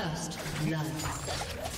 First blood.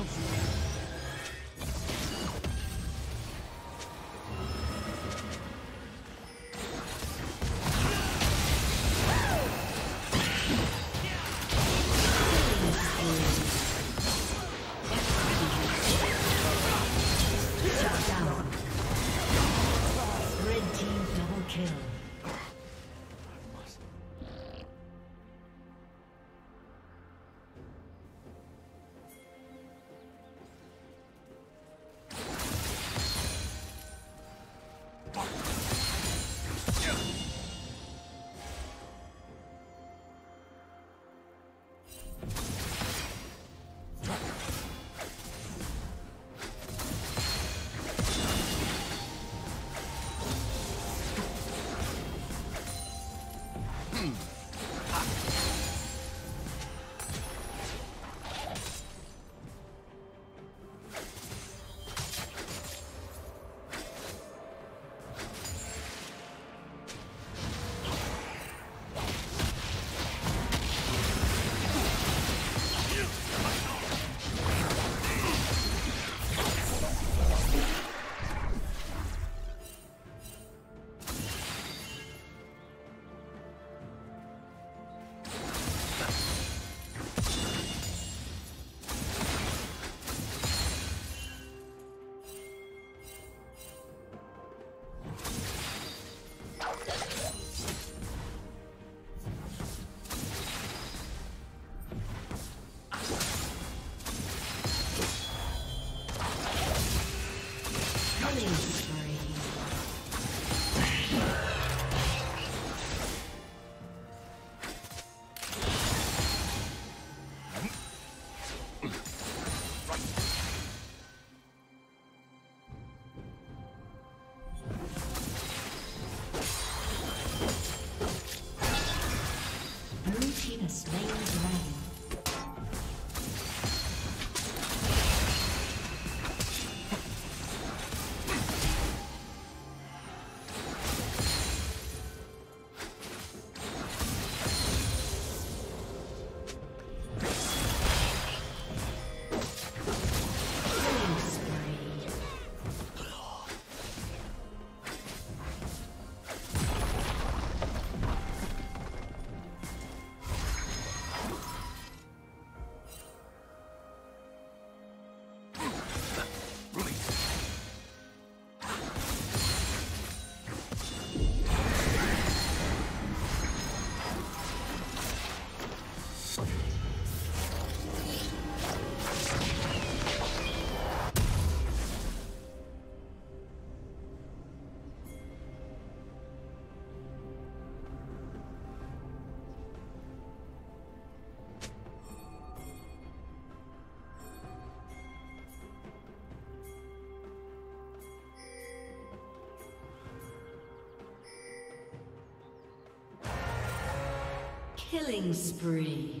elsewhere. Killing spree.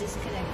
Disconnected.